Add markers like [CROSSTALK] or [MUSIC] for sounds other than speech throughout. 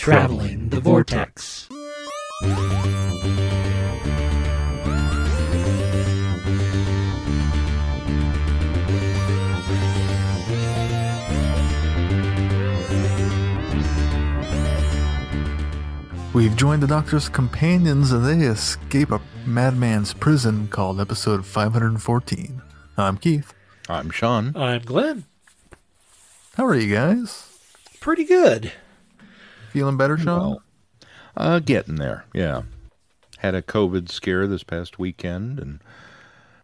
Traveling the Vortex. We've joined the Doctor's companions and they escape a madman's prison called episode 514. I'm Keith. I'm Sean. I'm Glenn. How are you guys? Pretty good. Feeling better, Sean? Well, uh, getting there. Yeah. Had a COVID scare this past weekend and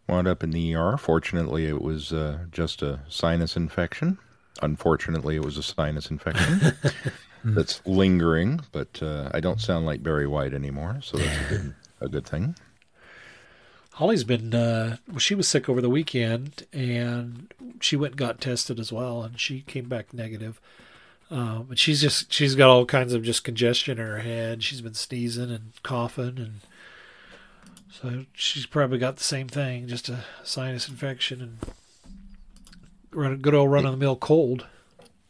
wound up in the ER. Fortunately, it was uh, just a sinus infection. Unfortunately, it was a sinus infection [LAUGHS] that's lingering, but uh, I don't sound like Barry White anymore, so that's a good, [LAUGHS] a good thing. Holly's been, uh, well, she was sick over the weekend and she went and got tested as well and she came back negative. Um, but she's just, she's got all kinds of just congestion in her head. She's been sneezing and coughing and so she's probably got the same thing, just a sinus infection and run a good old run of the mill cold.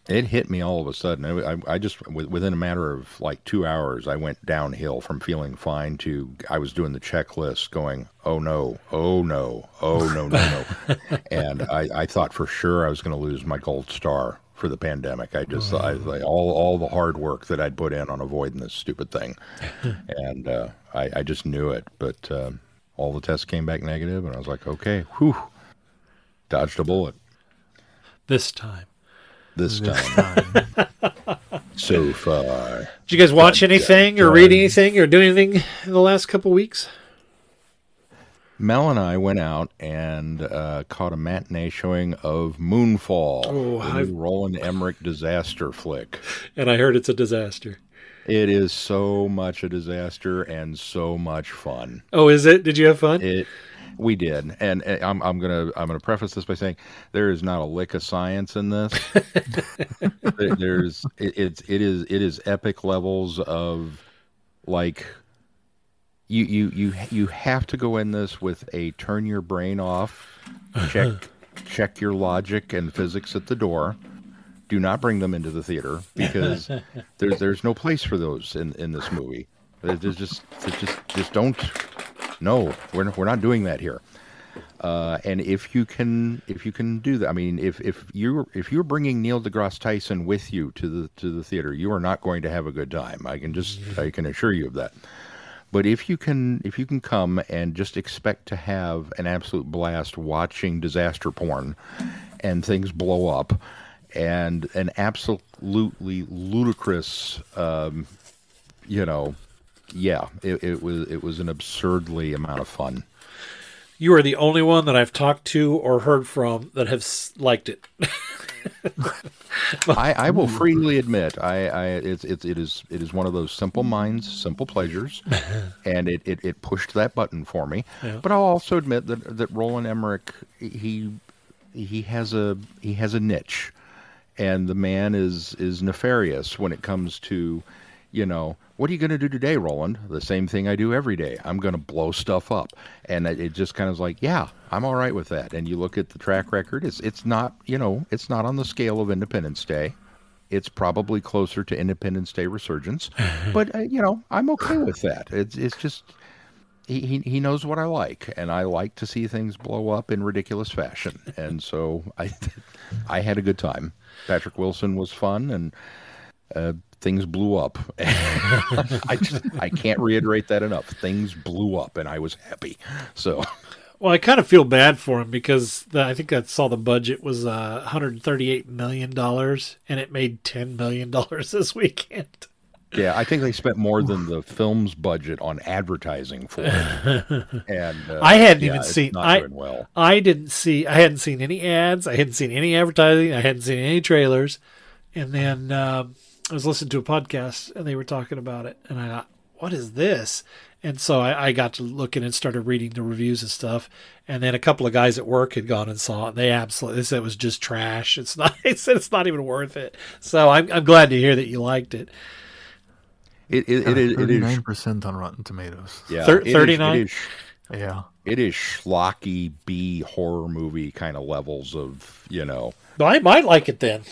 It hit me all of a sudden. I, I, I just within a matter of like two hours, I went downhill from feeling fine to I was doing the checklist, going, "Oh no, oh no, oh no, no, no," [LAUGHS] and I, I thought for sure I was going to lose my gold star for the pandemic. I just I, like, all all the hard work that I'd put in on avoiding this stupid thing, [LAUGHS] and uh, I, I just knew it. But um, all the tests came back negative, and I was like, "Okay, whew, dodged a bullet This time. this This time time. [LAUGHS] so far." Did you guys watch anything or read anything or do anything in the last couple weeks? Mel and I went out and uh, caught a matinee showing of Moonfall, Oh, the I've- new Roland Emmerich disaster flick. And I heard it's a disaster. It is so much a disaster and so much fun. Oh, is it? Did you have fun? It, we did, and, and I'm, I'm gonna I'm gonna preface this by saying there is not a lick of science in this. [LAUGHS] There's it, it's it is it is epic levels of like you you you you have to go in this with a turn your brain off, check [LAUGHS] check your logic and physics at the door. Do not bring them into the theater because [LAUGHS] there's there's no place for those in in this movie. There's just just just don't. No, we're not, we're not doing that here. Uh, and if you can if you can do that, I mean, if if you if you're bringing Neil deGrasse Tyson with you to the to the theater, you are not going to have a good time. I can just I can assure you of that. But if you can if you can come and just expect to have an absolute blast watching disaster porn and things blow up and an absolutely ludicrous um, you know yeah it, it was it was an absurdly amount of fun You are the only one that I've talked to or heard from that have liked it. [LAUGHS] I, I will hmm. freely admit, I, I it's, it's it is it is one of those simple minds, simple pleasures, [LAUGHS] and it, it, it pushed that button for me. Yeah. But I'll also admit that that Roland Emmerich he he has a he has a niche, and the man is is nefarious when it comes to, you know, what are you going to do today, Roland? The same thing I do every day. I'm going to blow stuff up, and it, it just kind of like, yeah, I'm all right with that. And you look at the track record; it's it's not you know it's not on the scale of Independence Day. It's probably closer to Independence Day Resurgence, [LAUGHS] but uh, you know I'm okay with that. It's it's just he, he he knows what I like, and I like to see things blow up in ridiculous fashion. And so [LAUGHS] I I had a good time. Patrick Wilson was fun, and uh, things blew up. [LAUGHS] I just I can't reiterate that enough. Things blew up, and I was happy. So Well, I kind of feel bad for him because the, I think I saw the budget was uh, 138 million dollars, and it made 10 million [LAUGHS] dollars this weekend. yeah, I think they spent more than the film's budget on advertising for it. [LAUGHS] And uh, I hadn't yeah, even seen- not I- doing well. I didn't see, I hadn't seen any ads, I hadn't seen any advertising, I hadn't seen any trailers, and then um, I was listening to a podcast and they were talking about it, and I thought, what is this? And so I, I got to looking and started reading the reviews and stuff. And then a couple of guys at work had gone and saw it. And they absolutely they said it was just trash. It's not. [LAUGHS] They said it's not even worth it. So I'm, I'm glad to hear that you liked it. It it, it, is- it is Thirty-nine percent on Rotten Tomatoes. yeah it is- 39? Yeah. it is schlocky B horror movie kind of levels of you know But I might like it then.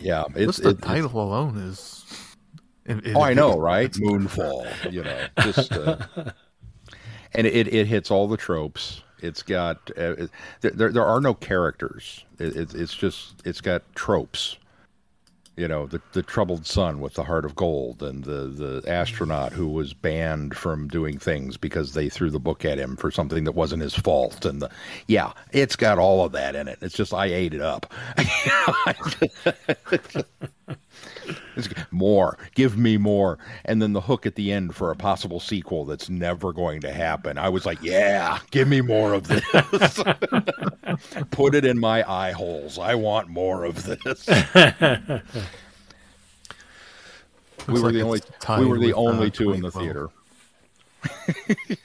yeah it's Just the it, title alone is It- it- Oh, I know, right? Moonfall, you know, just uh, [LAUGHS] and it it hits all the tropes. It's got uh, it, there there are no characters. It, it, it's just it's got tropes. You know, the the troubled son with the heart of gold, and the the astronaut who was banned from doing things because they threw the book at him for something that wasn't his fault, and the yeah, it's got all of that in it. It's just I ate it up. [LAUGHS] [LAUGHS] It's- more. Give me more. And then the hook at the end for a possible sequel that's never going to happen. I was like yeah give me more of this. [LAUGHS] Put it in my eye holes. I want more of this. [LAUGHS] We Looks were like the only we were the with, uh, only two in the 2012. theater. [LAUGHS]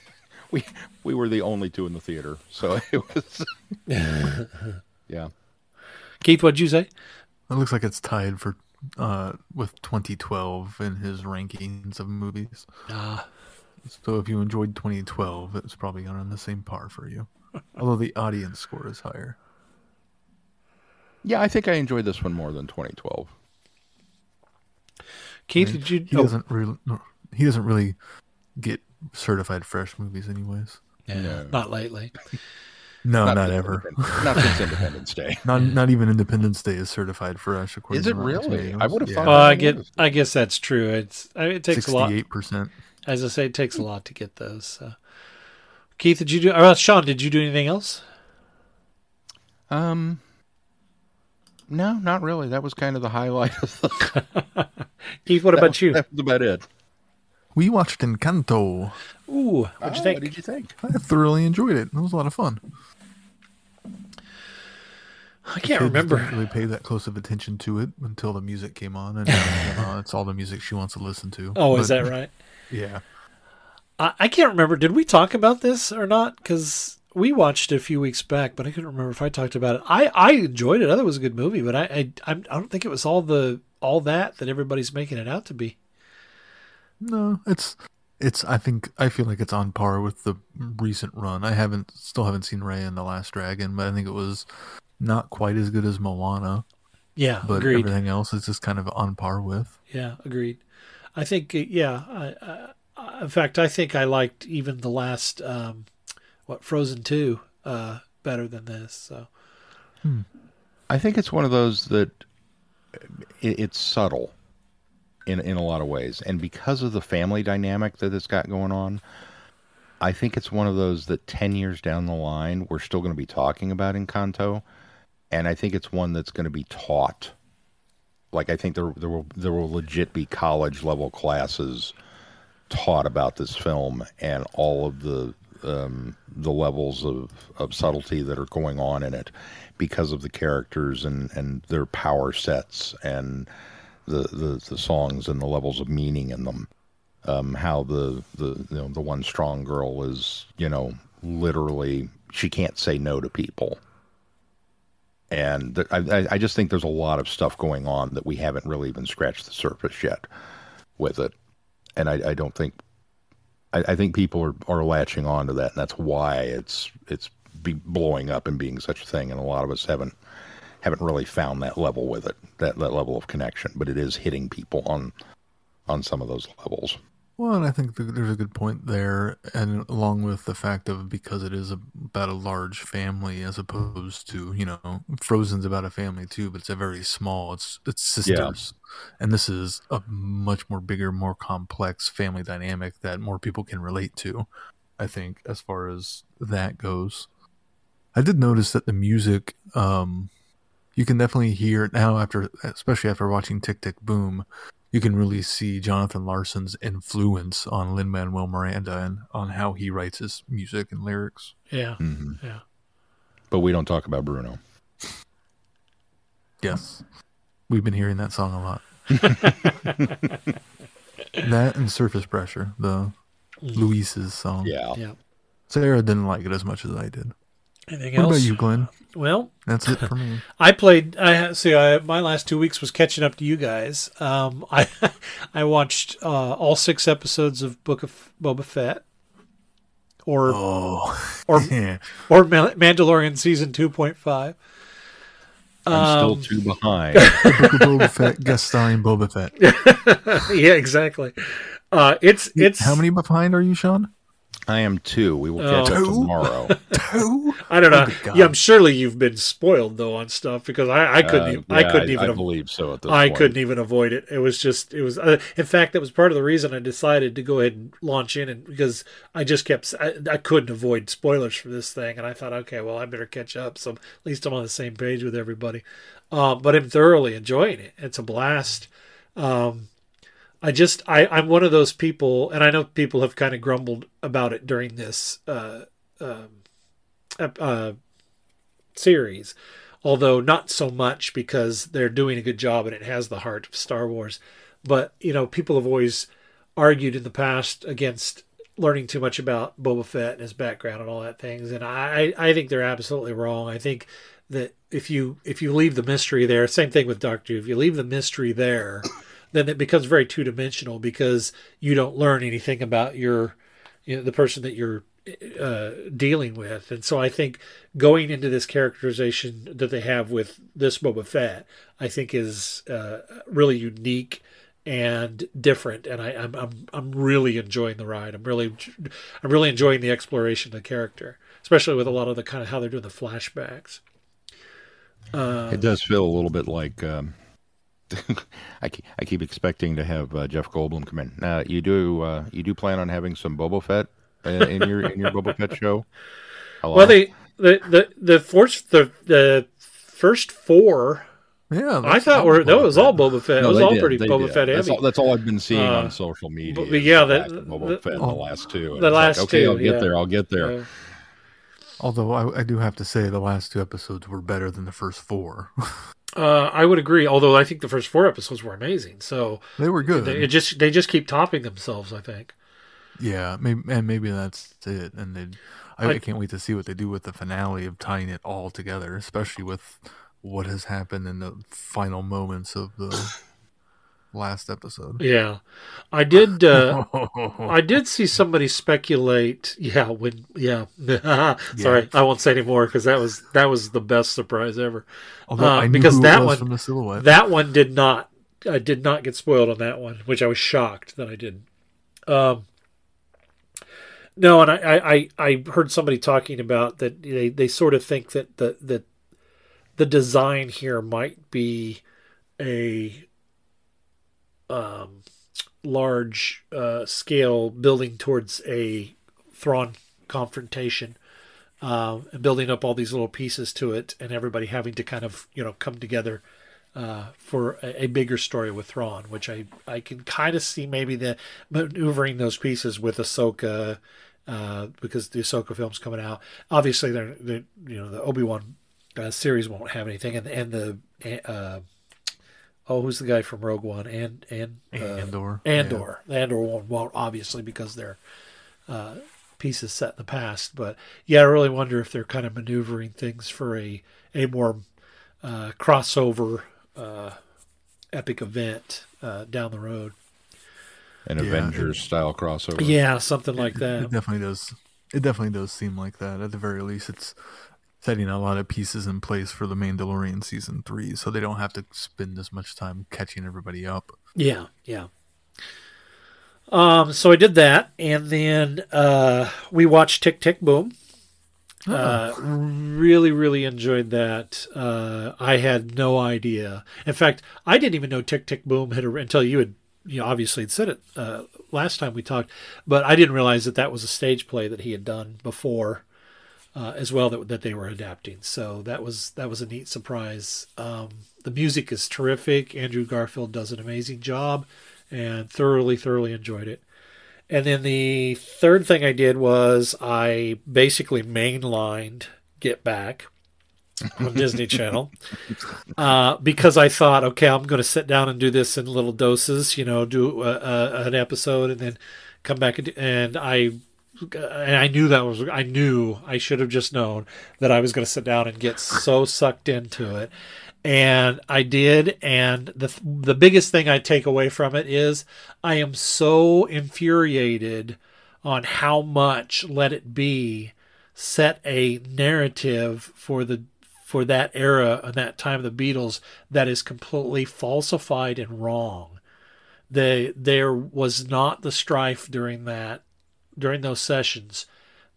We we were the only two in the theater so it was yeah. Keith, what'd you say? It looks like it's tied for uh, with 2012 in his rankings of movies. Ah, So if you enjoyed 2012, it's probably on the same par for you. [LAUGHS] Although the audience score is higher. yeah i think i enjoyed this one more than 2012 Keith, did you? He oh, doesn't really he doesn't really get certified fresh movies anyways. yeah, No. not lately. [LAUGHS] No, not, since ever. Not since independence day [LAUGHS] Not not even Independence Day is certified fresh. According Is it Rotten really? Tomatoes. I would've Yeah. thought Well, I get. is. I guess that's true. It's. I mean, it takes a lot. Sixty-eight percent. As I say, it takes a lot to get those. So. Keith, did you do? Or uh, Sean, did you do anything else? Um, no, not really. That was kind of the highlight of the. [LAUGHS] Keith, what about [LAUGHS] you? That was about it. We watched Encanto. Ooh, what'd you Oh, think? What did you think? I thoroughly enjoyed it. It was a lot of fun. I can't Kids remember. Didn't really pay that close of attention to it until the music came on, and uh, it's all the music she wants to listen to. [LAUGHS] Oh, is that right? [LAUGHS] Yeah. I, I can't remember. Did we talk about this or not? Because we watched it a few weeks back, but I couldn't remember if I talked about it. I, I enjoyed it. I thought it was a good movie, but I, I I don't think it was all the all that that everybody's making it out to be. No, it's it's. I think I feel like it's on par with the recent run. I haven't still haven't seen Raya and the Last Dragon, but I think it was not quite as good as Moana. Yeah, But agreed. everything else is just kind of on par with. Yeah, agreed. I think uh, yeah. I, I, in fact, I think I liked even the last um, what Frozen two uh, better than this. So I think it's one of those that it, it's subtle in in a lot of ways, and because of the family dynamic that it's got going on, I think it's one of those that ten years down the line we're still going to be talking about Encanto, and I think it's one that's going to be taught. Like I think there there will there will legit be college level classes taught about this film and all of the um, the levels of, of subtlety that are going on in it because of the characters and, and their power sets and the, the, the songs and the levels of meaning in them. Um, how the, the you know the one strong girl is you know literally she can't say no to people and th- I, I- just think there's a lot of stuff going on that we haven't really even scratched the surface yet with it and I, I don't think I, I think people are, are latching on to that, and that's why it's it's be blowing up and being such a thing. And a lot of us haven't haven't really found that level with it, that that level of connection. But it is hitting people on on some of those levels. Well, and I think there's a good point there, and along with the fact of because it is about a large family as opposed to you know Frozen's about a family too, but it's a very small. It's it's sisters, and this is a much more bigger, more complex family dynamic that more people can relate to. I think as far as that goes, I did notice that the music, um, you can definitely hear it now after, especially after watching Tick Tick Boom you can really see Jonathan Larson's influence on Lin Manuel Miranda and on how he writes his music and lyrics. yeah, hmm yeah. But we don't talk about Bruno. Yes, we've been hearing that song a lot. [LAUGHS] that and Surface Pressure, the Luisa's song. Yeah, Yeah. Sarah didn't like it as much as I did. Anything What else? about you, Glenn? Well, That's it for me. [LAUGHS] I played. I see. I, my last two weeks was catching up to you guys. Um, [LAUGHS] I I watched uh, all six episodes of Book of Boba Fett, or Oh, or [LAUGHS] yeah. or Mandalorian season two point five. I'm Um, still two behind. The Book of Boba Fett, guest starring Boba Fett. yeah, exactly. Uh, it's it's How many behind are you, Sean? I am too. We will catch Oh. up tomorrow. [LAUGHS] Two. I don't know. Oh, yeah, I'm surely you've been spoiled though on stuff because I, I couldn't Uh, even, I couldn't even I believe so. At this I point. couldn't even avoid it. It was just it was. Uh, in fact, that was part of the reason I decided to go ahead and launch in, and because I just kept I, I couldn't avoid spoilers for this thing, and I thought, okay, well, I better catch up. So at least I'm on the same page with everybody. Um, but I'm thoroughly enjoying it. It's a blast. Um, I just I I'm one of those people, and I know people have kind of grumbled about it during this uh, um, uh, series, although not so much because they're doing a good job and it has the heart of Star Wars. But you know, people have always argued in the past against learning too much about Boba Fett and his background and all that things, and I I think they're absolutely wrong. I think that if you if you leave the mystery there, same thing with Doctor if you leave the mystery there, then it becomes very two dimensional because you don't learn anything about your you know the person that you're uh, dealing with. And so I think going into this characterization that they have with this Boba Fett, I think is uh, really unique and different. And I, I'm, I'm, I'm really enjoying the ride. I'm really, I'm really enjoying the exploration of the character, especially with a lot of the kind of how they're doing the flashbacks. Uh, It does feel a little bit like um, [LAUGHS] I, keep, I keep expecting to have uh, Jeff Goldblum come in. Now you do uh, you do plan on having some Boba Fett uh, in your in your Boba Fett show? Hello? well, they, the, the, the first, the, the first four, Yeah, I thought all were, that was all Boba Fett. No, it was all did, pretty they Boba did. Fett That's heavy. all, that's all I've been seeing Uh, on social media. but- but yeah, the the- fact that Boba the- Fett in Oh. the last two. And The it's like, last okay, two, I'll get yeah. there. I'll get there. Uh, Although I, I do have to say the last two episodes were better than the first four. [LAUGHS] Uh, I would agree. Although I think the first four episodes were amazing, so they were good. they, it just they just keep topping themselves. I think. yeah, maybe and maybe that's it. And they, I- I can't wait to see what they do with the finale of tying it all together, especially with what has happened in the final moments of the last episode. Yeah, I did. Uh, [LAUGHS] I did see somebody speculate. Yeah, when yeah. [LAUGHS] Sorry, I won't say anymore because that was that was the best surprise ever. Uh, because that was one- from the silhouette. That one did not. I did not get spoiled on that one, which I was shocked that I didn't. Um, no, and I, I, I I heard somebody talking about that they, they sort of think that the that the design here might be a um, large uh, scale building towards a Thrawn confrontation um, and building up all these little pieces to it, and everybody having to kind of you know come together uh, for a, a bigger story with Thrawn, which I I can kind of see maybe the maneuvering those pieces with Ahsoka. Uh, because the Ahsoka film's coming out, obviously they're, they you know the Obi Wan uh, series won't have anything, and and the uh, oh who's the guy from Rogue One and and uh, Andor. Andor. The Andor one won't obviously because they're uh, pieces set in the past. But yeah, I really wonder if they're kind of maneuvering things for a a more uh, crossover uh, epic event uh, down the road. An Yeah, Avengers style crossover. Yeah, something like that. It that. definitely does. It definitely does seem like that. At the very least, it's setting a lot of pieces in place for the Mandalorian season three, so they don't have to spend as much time catching everybody up. Yeah, yeah. Um, so I did that, and then uh, we watched Tick Tick Boom. Uh, really, really enjoyed that. Uh, I had no idea. In fact, I didn't even know Tick Tick Boom had until you had, you know, obviously had said it uh, last time we talked. But I didn't realize that that was a stage play that he had done before, uh, as well that that they were adapting. So that was that was a neat surprise. Um, the music is terrific. Andrew Garfield does an amazing job, and thoroughly, thoroughly enjoyed it. And then the third thing I did was I basically mainlined Get Back on [LAUGHS] Disney Channel uh, because I thought, okay, I'm going to sit down and do this in little doses, you know, do a, a, an episode and then come back and, and I and I knew that was I knew I should have just known that I was going to sit down and get so sucked into it and I did and the the biggest thing I take away from it is I am so infuriated on how much Let It Be set a narrative for the for that era and that time of the Beatles that is completely falsified and wrong. They, there was not the strife during that during those sessions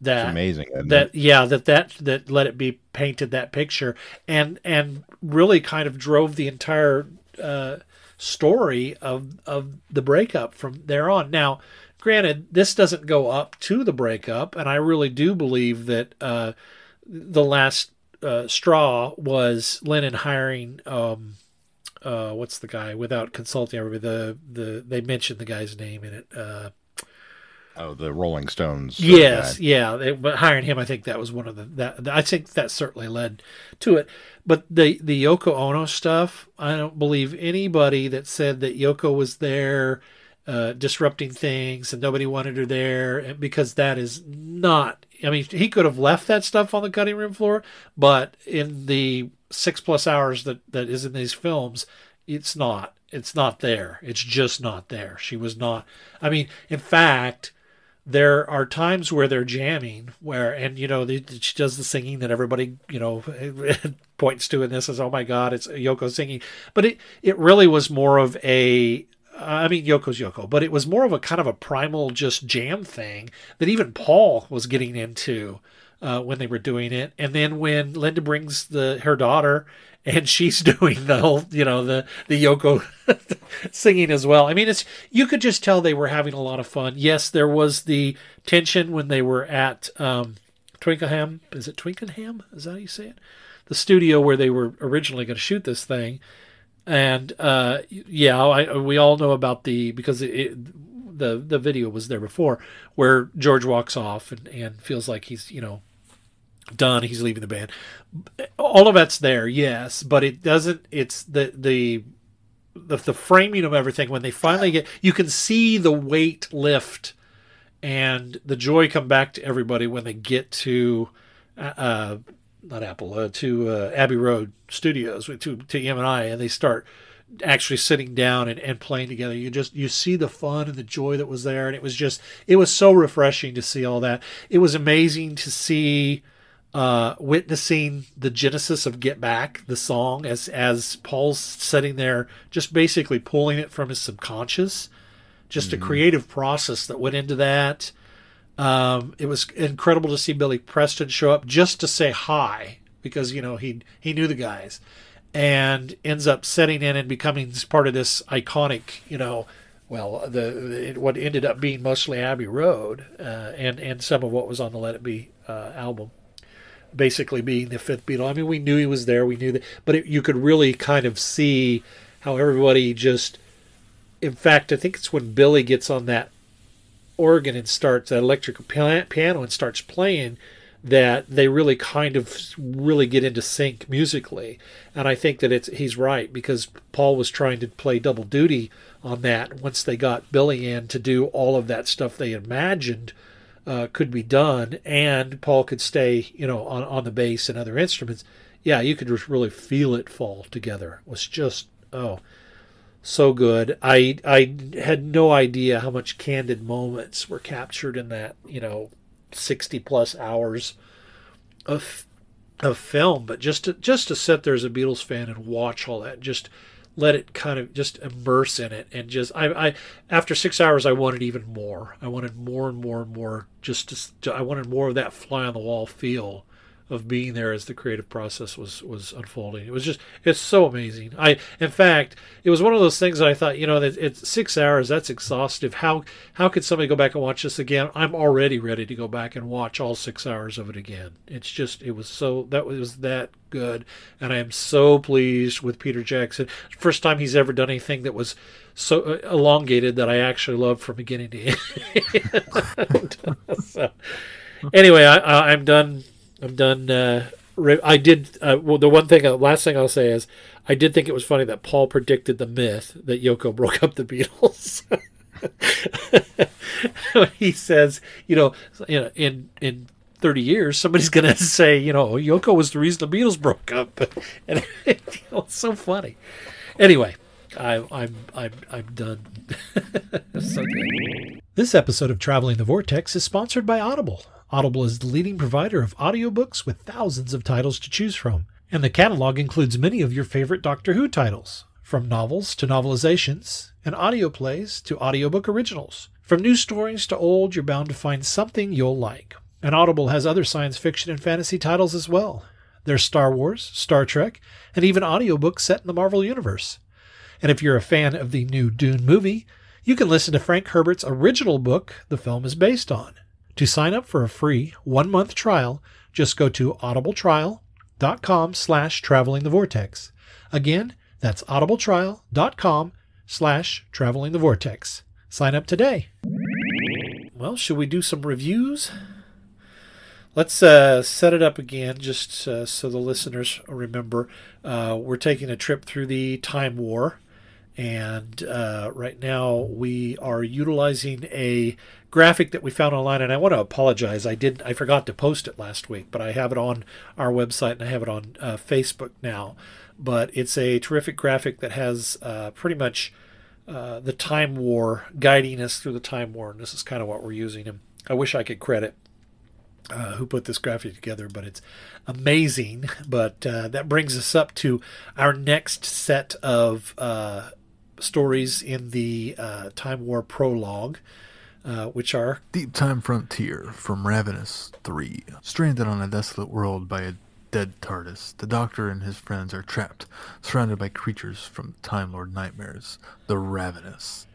that It's amazing. that it? yeah that that that let it be painted that picture and and really kind of drove the entire uh, story of of the breakup from there on. Now, granted, this doesn't go up to the breakup, and I really do believe that uh, the last uh, straw was Lennon hiring. Um, uh, what's the guy without consulting everybody? The the they mentioned the guy's name in it. Oh, the Rolling Stones. Yes, guy. yeah. They, but hiring him, I think that was one of the that I think that certainly led to it. But the the Yoko Ono stuff, I don't believe anybody that said that Yoko was there uh, disrupting things and nobody wanted her there because that is not. I mean, he could have left that stuff on the cutting room floor, but in the six plus hours that that is in these films, it's not. It's not there. It's just not there. She was not. I mean, in fact there are times where they're jamming where and you know she does the singing that everybody you know [LAUGHS] points to in this as oh my god it's yoko singing but it it really was more of a I mean, Yoko's Yoko, but it was more of a kind of a primal just jam thing that even Paul was getting into uh, when they were doing it. And then when Linda brings the her daughter and she's [LAUGHS] doing the whole, you know, the the Yoko [LAUGHS] singing as well. I mean, it's you could just tell they were having a lot of fun. Yes, there was the tension when they were at um, Twickenham. Is it Twickenham? Is that how you say it? The studio where they were originally going to shoot this thing. And uh, yeah, I, we all know about the because it, it, the the video was there before where George walks off and, and feels like he's you know done. He's leaving the band. All of that's there, yes, but it doesn't. It's the the the, the framing of everything when they finally get you can see the weight lift and the joy come back to everybody when they get to uh not apple uh, to uh, abbey road studios to, to EMI and they start actually sitting down and, and playing together you just you see the fun and the joy that was there and it was just it was so refreshing to see all that it was amazing to see uh, witnessing the genesis of Get Back, the song, as as Paul's sitting there, just basically pulling it from his subconscious, just a creative process that went into that. Um, it was incredible to see Billy Preston show up just to say hi because you know he he knew the guys, and ends up setting in and becoming part of this iconic, you know, well, the, the what ended up being mostly Abbey Road, uh, and and some of what was on the Let It Be uh, album basically being the fifth Beatle. I mean, we knew he was there, we knew that, but it, you could really kind of see how everybody just. In fact, I think it's when Billy gets on that organ and starts that electric piano and starts playing that they really kind of really get into sync musically. And I think that it's he's right because Paul was trying to play double duty on that once they got Billy in to do all of that stuff they imagined uh, could be done, and Paul could stay, you know, on, on the bass and other instruments. Yeah, you could just really feel it fall together. It was just oh, so good. I I had no idea how much candid moments were captured in that, you know, sixty plus hours of of film. But just to just to sit there as a Beatles fan and watch all that, just let it kind of just immerse in it and just I, I after six hours I wanted even more. I wanted more and more and more. Just to, I wanted more of that fly on the wall feel of being there as the creative process was was unfolding. It was just it's so amazing. I in fact it was one of those things that I thought you know that it's six hours that's exhaustive. How how could somebody go back and watch this again? I'm already ready to go back and watch all six hours of it again. It's just it was so that was that good, and I am so pleased with Peter Jackson. First time he's ever done anything that was so uh, elongated that I actually loved from beginning to [LAUGHS] end. [LAUGHS] so, anyway, I, I, I'm done. I'm done. Uh, I did. Uh, well, the one thing, uh, last thing I'll say is, I did think it was funny that Paul predicted the myth that Yoko broke up the Beatles. [LAUGHS] he says, you know, you know, in in 30 years, somebody's going [LAUGHS] to say, you know, Yoko was the reason the Beatles broke up, [LAUGHS] and it's so funny. Anyway, I, I'm I'm I'm done. so. This episode of Traveling the Vortex is sponsored by Audible. Audible is the leading provider of audiobooks with thousands of titles to choose from. And the catalog includes many of your favorite Doctor Who titles, from novels to novelizations, and audio plays to audiobook originals. From new stories to old, you're bound to find something you'll like. And Audible has other science fiction and fantasy titles as well. There's Star Wars, Star Trek, and even audiobooks set in the Marvel Universe. And if you're a fan of the new Dune movie, you can listen to Frank Herbert's original book the film is based on. To sign up for a free one-month trial, just go to audibletrial.com slash traveling the vortex. Again, that's audibletrial.com slash traveling the vortex. Sign up today. Well, should we do some reviews? Let's uh, set it up again, just uh, so the listeners remember. Uh, we're taking a trip through the Time War, and uh, right now we are utilizing a graphic that we found online. And I want to apologize. I did I forgot to post it last week, but I have it on our website and I have it on uh, Facebook now. But it's a terrific graphic that has uh, pretty much the Time War guiding us through the Time War, and this is kind of what we're using. And I wish I could credit uh, who put this graphic together, but it's amazing. [LAUGHS] But uh, that brings us up to our next set of uh, stories in the uh, Time War prologue, uh, which are Deep Time Frontier from Ravenous 3. Stranded on a desolate world by a dead TARDIS, the Doctor and his friends are trapped, surrounded by creatures from Time Lord nightmares, the Ravenous.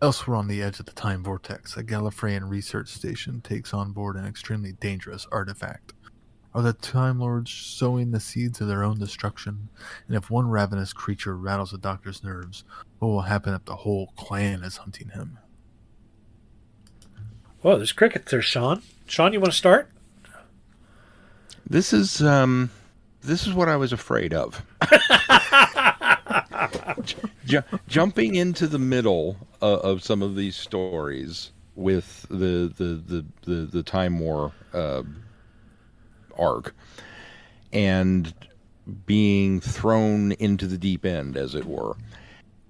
Elsewhere on the edge of the time vortex, a Gallifreyan research station takes on board an extremely dangerous artifact. Are the Time Lords sowing the seeds of their own destruction? And if one ravenous creature rattles the Doctor's nerves, what will happen if the whole clan is hunting him? Whoa, there's crickets there, Sean. Sean, you want to start? This is um, this is what I was afraid of. [LAUGHS] J- jumping into the middle uh, of some of these stories with the the the the, the time war uh, arc and being thrown into the deep end, as it were,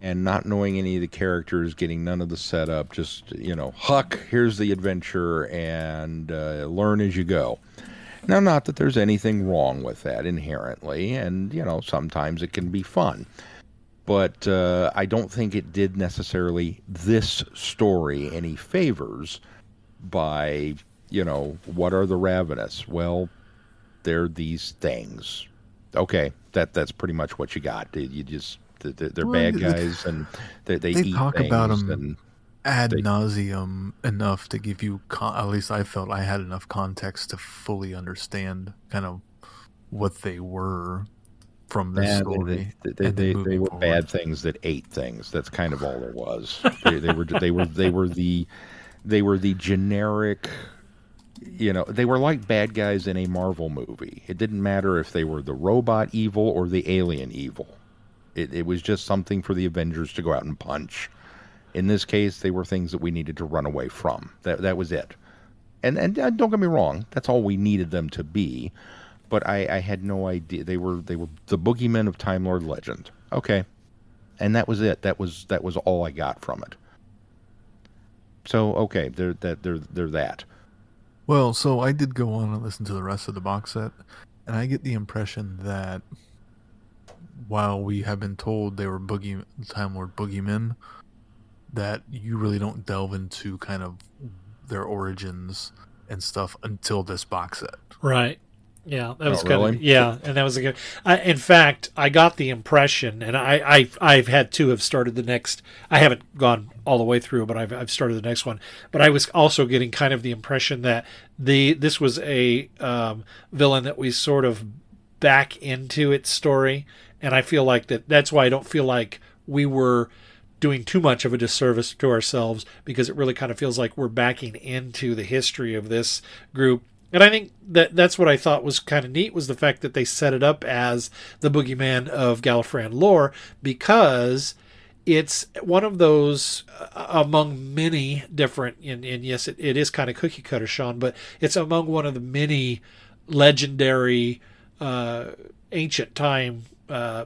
and not knowing any of the characters, getting none of the setup, just you know, Huck, here's the adventure, and uh, learn as you go. Now, not that there's anything wrong with that inherently, and you know, sometimes it can be fun but uh, I don't think it did necessarily this story any favors by, you know, what are the ravenous? Well, they're these things. Okay, that that's pretty much what you got. You just they're well, bad guys and they they, they talk about them ad they, nauseum enough to give you con- at least I felt I had enough context to fully understand kind of what they were from this story. They, they, they, they were bad things that ate things. That's kind of all there was. they, they were they were they were the they were the generic you know they were like bad guys in a marvel movie it didn't matter if they were the robot evil or the alien evil it, it was just something for the avengers to go out and punch in this case they were things that we needed to run away from that, that was it and and uh, don't get me wrong that's all we needed them to be but I, I had no idea they were they were the boogeymen of Time Lord legend. Okay, and that was it. That was that was all I got from it. So okay, they're that they're they're that. Well, so I did go on and listen to the rest of the box set, and I get the impression that while we have been told they were boogie Time Lord boogeymen, that you really don't delve into kind of their origins and stuff until this box set. Right. Yeah, that was kind really? of yeah, and that was a good. I, in fact, I got the impression, and I, I I've had to have started the next. I haven't gone all the way through, but I've I've started the next one. But I was also getting kind of the impression that the this was a um, villain that we sort of back into its story, and I feel like that. That's why I don't feel like we were doing too much of a disservice to ourselves because it really kind of feels like we're backing into the history of this group and I think that that's what I thought was kind of neat was the fact that they set it up as the boogeyman of Gallifreyan lore because it's one of those uh, among many different and, and yes it, it is kind of cookie cutter sean but it's among one of the many legendary uh, ancient time uh,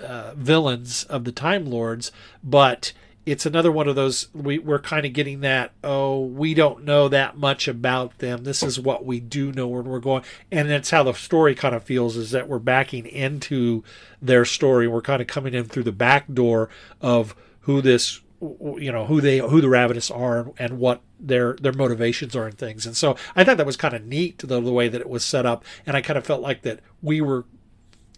uh, villains of the time lords but it's another one of those we, we're kind of getting that oh we don't know that much about them. This is what we do know where we're going. And that's how the story kind of feels is that we're backing into their story. We're kind of coming in through the back door of who this you know who they who the ravenous are and what their their motivations are and things. And so i thought that was kind of neat the, the way that it was set up. And i kind of felt like that we were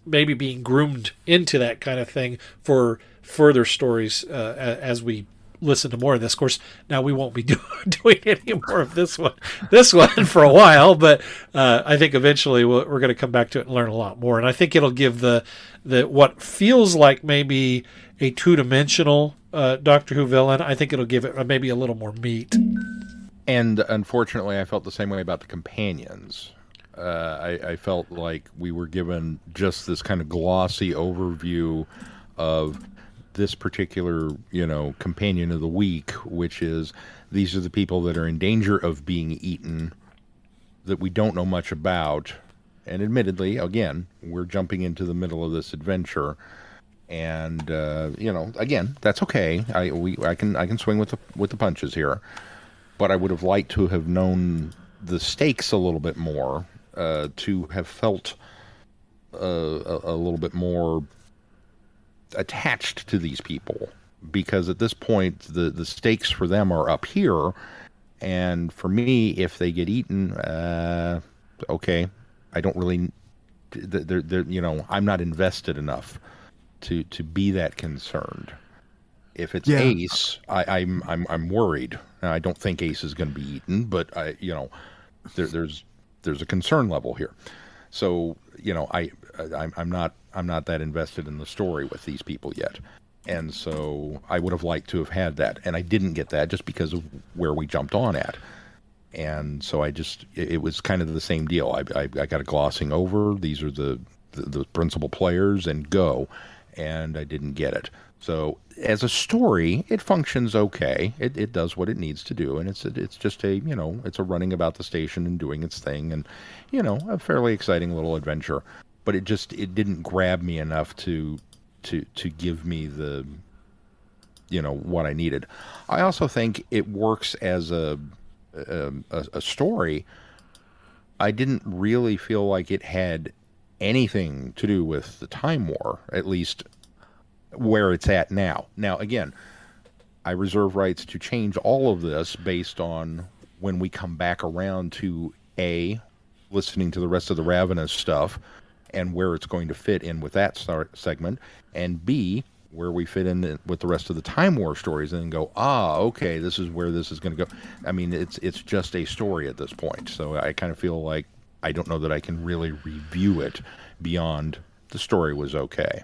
maybe being groomed into that kind of thing for further stories uh, as we listen to more of this. Of course, now we won't be [LAUGHS] do- doing any more of this one, this one for a while, but uh, I think eventually we we are going to come back to it and learn a lot more. And I think it'll give the the what feels like maybe a two dimensional uh, Doctor Who villain. I think it'll give it maybe a little more meat. And unfortunately, I felt the same way about the companions. Uh, I, I, felt like we were given just this kind of glossy overview of this particular, you know, companion of the week, which is these are the people that are in danger of being eaten that we don't know much about. And admittedly, again, we're jumping into the middle of this adventure, and uh, you know, again, that's okay. I we I can I can swing with the with the punches here, but I would have liked to have known the stakes a little bit more, uh, to have felt uh, a, a little bit more attached to these people. Because at this point the the stakes for them are up here. And for me if they get eaten uh, okay i don't really they're, they're, you know i'm not invested enough to to be that concerned. If it's yeah. ace I, i'm i'm i'm worried. I don't think ace is going to be eaten but i you know there, there's there's a concern level here so you know i I'm, I'm not I'm not that invested in the story with these people yet. And so I would have liked to have had that. And I didn't get that just because of where we jumped on at. And so I just, it, was kind of the same deal. I, I, I got a glossing over. These are the, the, the principal players and go. And I didn't get it. So as a story, it functions okay. It, it does what it needs to do, and it's it's just a you know it's a running about the station and doing its thing, and you know a fairly exciting little adventure but it just it didn't grab me enough to to to give me the you know what I needed. I also think it works as a um, a, a story. I didn't really feel like it had anything to do with the time war, at least where it's at now. Now, again, I reserve rights to change all of this based on when we come back around to A, listening to the rest of the Ravenous stuff, and where it's going to fit in with that segment, and B, where we fit in with the rest of the Time War stories, and go, ah, okay, this is where this is going to go. I mean, it's it's just a story at this point, so I kind of feel like I don't know that I can really review it beyond the story was okay.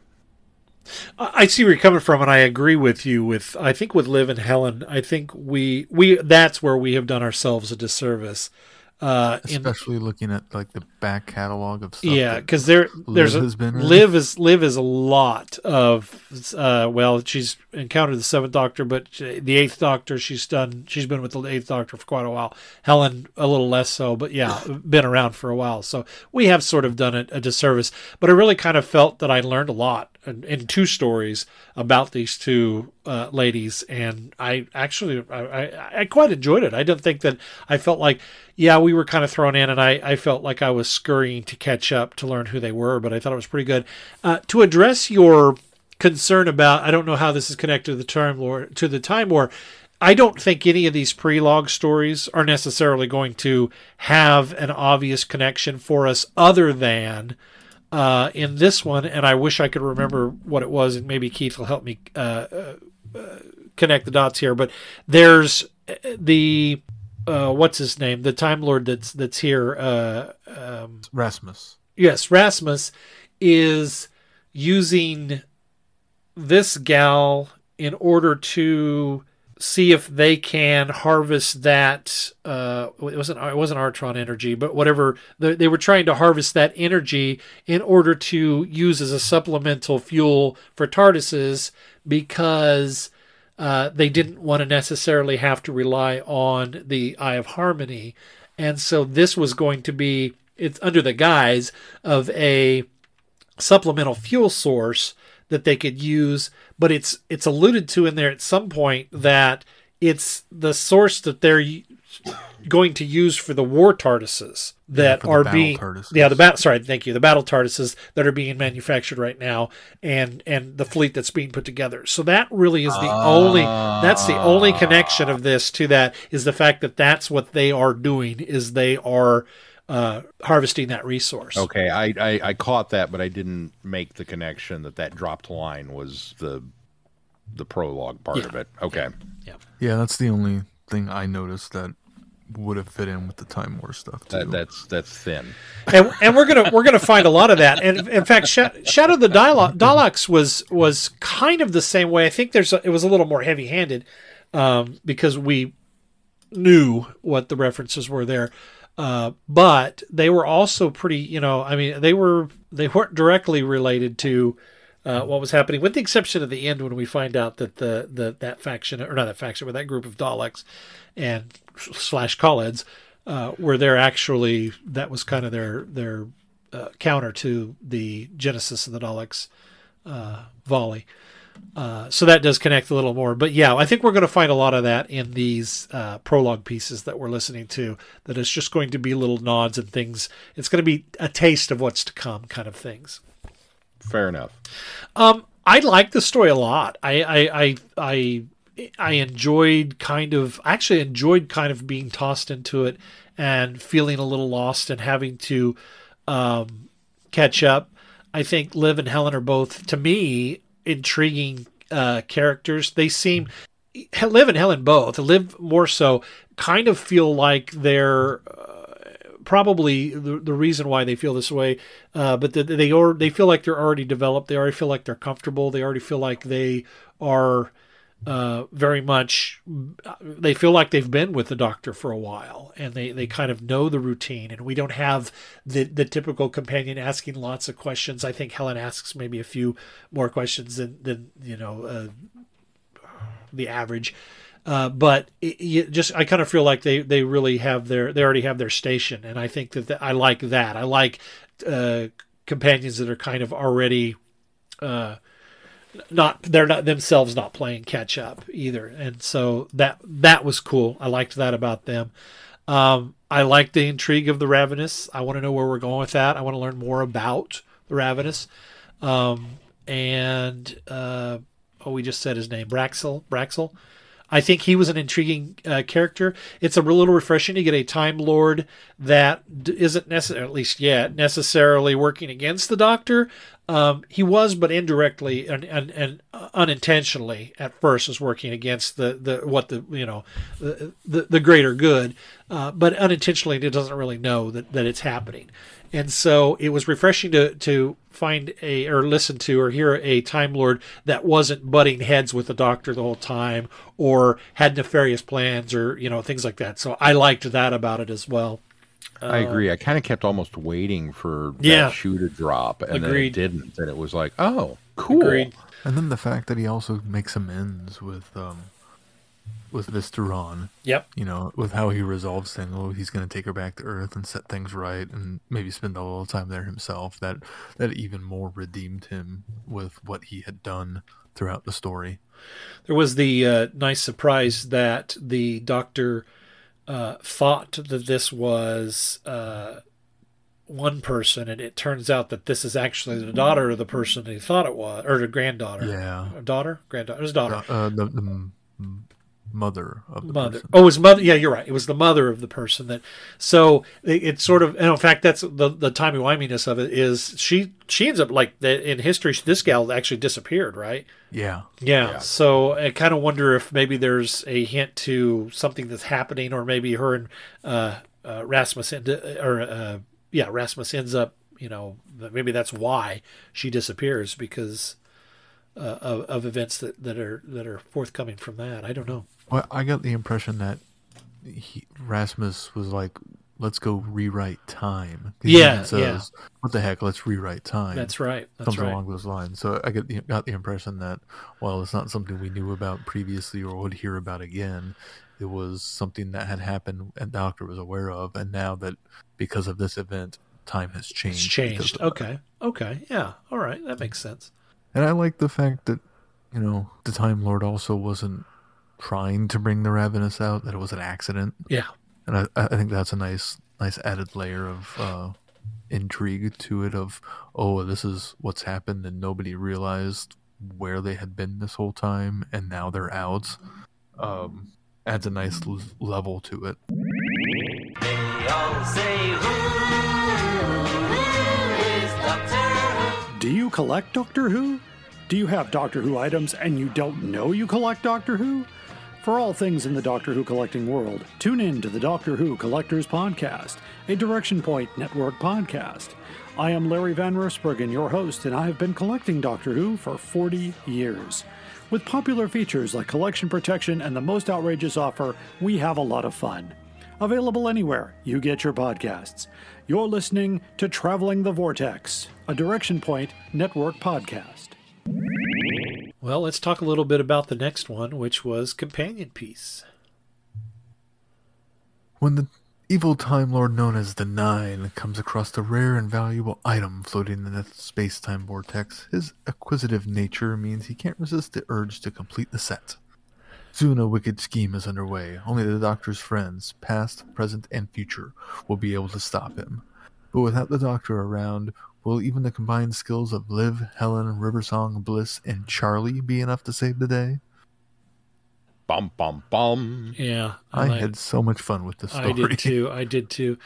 I see where you're coming from, and I agree with you. With I think with Liv and Helen, I think we we that's where we have done ourselves a disservice uh, Especially in, looking at like the back catalog of stuff. Yeah, because there there's Liv a, Liv is Liv is a lot of uh, well, she's encountered the seventh Doctor, but the eighth Doctor she's done. She's been with the eighth Doctor for quite a while. Helen a little less so, but yeah, been around for a while. So we have sort of done it a disservice. But I really kind of felt that I learned a lot in two stories about these two uh, ladies, and I actually I, I, I, quite enjoyed it. I didn't think that I felt like yeah we were kind of thrown in, and I, I felt like I was scurrying to catch up to learn who they were, but I thought it was pretty good. Uh, to address your concern about I don't know how this is connected to the time war to the time war. I don't think any of these prologue stories are necessarily going to have an obvious connection for us other than uh, in this one, and I wish I could remember what it was, and maybe Keith will help me uh, uh, connect the dots here. But there's the uh, what's his name, the Time Lord that's that's here. Uh, um, Rasmus. Yes, Rasmus is using this gal in order to see if they can harvest that. Uh, it wasn't it wasn't Artron energy, but whatever they, they were trying to harvest that energy in order to use as a supplemental fuel for TARDISes because uh, they didn't want to necessarily have to rely on the Eye of Harmony, and so this was going to be it's under the guise of a supplemental fuel source that they could use, but it's it's alluded to in there at some point that it's the source that they're going to use for the war TARDISes that for are being TARDISes. yeah the battle sorry thank you the battle TARDISes that are being manufactured right now and and the fleet that's being put together. So that really is the only that's the only connection of this to that is the fact that that's what they are doing is they are uh, harvesting that resource. Okay, I, I I caught that, but I didn't make the connection that that dropped line was the the prologue part Yeah. of it. Okay, Yeah, Yeah, that's the only thing I noticed that would have fit in with the Time War stuff too. that, that's that's thin. and, and we're gonna we're gonna find a lot of that. And in fact, Shadow of the Dialo- Daleks was was kind of the same way. I think there's a, it was a little more heavy handed um, because we knew what the references were there. Uh, but they were also pretty, you know, I mean, they were they weren't directly related to uh, what was happening, with the exception of the end when we find out that the, the that faction or not that faction, but that group of Daleks and slash Kaleds uh, were there actually that was kind of their their uh, counter to the Genesis of the Daleks uh, volley. Uh, so that does connect a little more. But yeah, I think we're going to find a lot of that in these uh, prologue pieces that we're listening to. That it's just going to be little nods and things. It's going to be a taste of what's to come, kind of things. Fair enough. Um, I like the story a lot. I, I, I, I, I enjoyed kind of, actually enjoyed kind of being tossed into it and feeling a little lost and having to um, catch up. I think Liv and Helen are both, to me, intriguing uh, characters. They seem, Liv and Helen both, Liv more so, kind of feel like they're probably the, the reason why they feel this way. Uh, but the, they or they feel like they're already developed. They already feel like they're comfortable. They already feel like they are uh, very much. They feel like they've been with the doctor for a while, and they, they kind of know the routine. And we don't have the the typical companion asking lots of questions. I think Helen asks maybe a few more questions than than you know uh, the average. Uh, but it, you just I kind of feel like they, they really have their they already have their station, and I think that, that I like that. I like uh, companions that are kind of already uh, not they're not themselves not playing catch up either, and so that that was cool. I liked that about them. Um, I like the intrigue of the Ravenous. I want to know where we're going with that. I want to learn more about the Ravenous. Um, and uh, oh, we just said his name, Braxel. Braxel. I think he was an intriguing uh, character. It's a little refreshing to get a Time Lord that isn't necessarily, at least yet, necessarily working against the Doctor. Um, he was, but indirectly and, and, and unintentionally at first was working against the, the what the you know the the, the greater good, uh, but unintentionally it doesn't really know that, that it's happening. And so it was refreshing to to find a or listen to or hear a Time Lord that wasn't butting heads with the Doctor the whole time or had nefarious plans or you know things like that. So I liked that about it as well. I agree. I kind of kept almost waiting for that Yeah. shoe to drop, and Agreed. then it didn't. And it was like, oh, cool. Agreed. and then the fact that he also makes amends with um with Visteron, Yep. you know, with how he resolves things. Oh, he's going to take her back to Earth and set things right, and maybe spend a little time there himself. That that even more redeemed him with what he had done throughout the story. There was the uh, nice surprise that the Doctor uh, thought that this was uh, one person, and it turns out that this is actually the daughter of the person he thought it was, or the granddaughter. Yeah, daughter, granddaughter, was daughter. uh, the, the mother of the mother. person. Oh, it was mother. Yeah, you're right. It was the mother of the person that. So it, it's sort of, and in fact, that's the the timey wiminess of it is she she ends up like the, in history. This gal actually disappeared, right? Yeah, Yeah. Yeah. So I kind of wonder if maybe there's a hint to something that's happening, or maybe her and uh, uh, Rasmus end, or uh, yeah, Rasmus ends up. You know, maybe that's why she disappears because uh, of, of events that, that are that are forthcoming from that. I don't know. Well, I got the impression that he, Rasmus was like, "Let's go rewrite time." Yeah, even yeah. What the heck? Let's rewrite time. That's right. That's something right. along those lines. So I get the, got the impression that while it's not something we knew about previously or would hear about again, it was something that had happened and the Doctor was aware of, and now that because of this event, time has changed. It's changed. of that. Okay. Okay. Yeah. All right. That makes sense. And I like the fact that, you know, the Time Lord also wasn't trying to bring the Ravenous out; that it was an accident. Yeah. And I, I think that's a nice, nice added layer of uh, intrigue to it. Of oh, this is what's happened, and nobody realized where they had been this whole time, and now they're out. Um, adds a nice l- level to it. Do you collect Doctor Who? Do you have Doctor Who items and you don't know you collect Doctor Who? For all things in the Doctor Who collecting world, tune in to the Doctor Who Collectors Podcast, a Direction Point Network podcast. I am Larry Van Rosbergen, your host, and I have been collecting Doctor Who for 40 years. With popular features like collection protection and the most outrageous offer, we have a lot of fun. Available anywhere you get your podcasts. You're listening to Traveling the Vortex, a Direction Point Network podcast. Well, let's talk a little bit about the next one, which was Companion Piece. When the evil Time Lord known as the Nine comes across a rare and valuable item floating in the space time vortex, his acquisitive nature means he can't resist the urge to complete the set. Soon a wicked scheme is underway. Only the Doctor's friends, past, present, and future, will be able to stop him. But without the Doctor around, will even the combined skills of Liv, Helen, River Song, Bliss, and Charlie be enough to save the day? Bum bum bum. Yeah, I like- had so much fun with this story. I did too. I did too.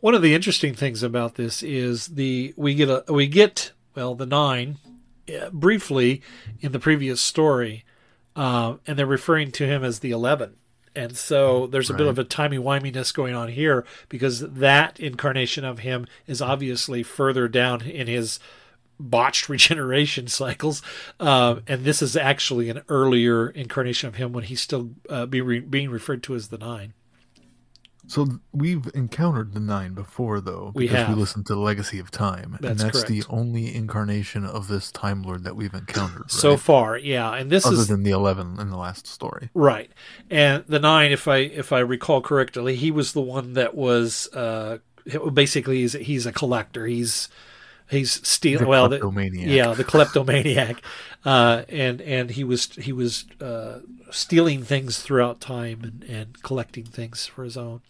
One of the interesting things about this is the we get a we get well the nine uh, briefly in the previous story, uh, and they're referring to him as the eleven. And so there's a bit of a timey wiminess going on here because that incarnation of him is obviously further down in his botched [LAUGHS] regeneration cycles, uh, and this is actually an earlier incarnation of him when he's still uh, be re- being referred to as the nine. So we've encountered the Nine before, though, We because have. we listened to Legacy of Time, That's and that's the only incarnation of this Time Lord that we've encountered. So far, yeah, and this other is than the eleven in the last story. right. And the nine, if I if I recall correctly, he was the one that was uh, basically he's he's a collector. He's he's stealing. Well, the, kleptomaniac. yeah, the kleptomaniac, [LAUGHS] uh, and and he was he was uh, stealing things throughout time and, and collecting things for his own.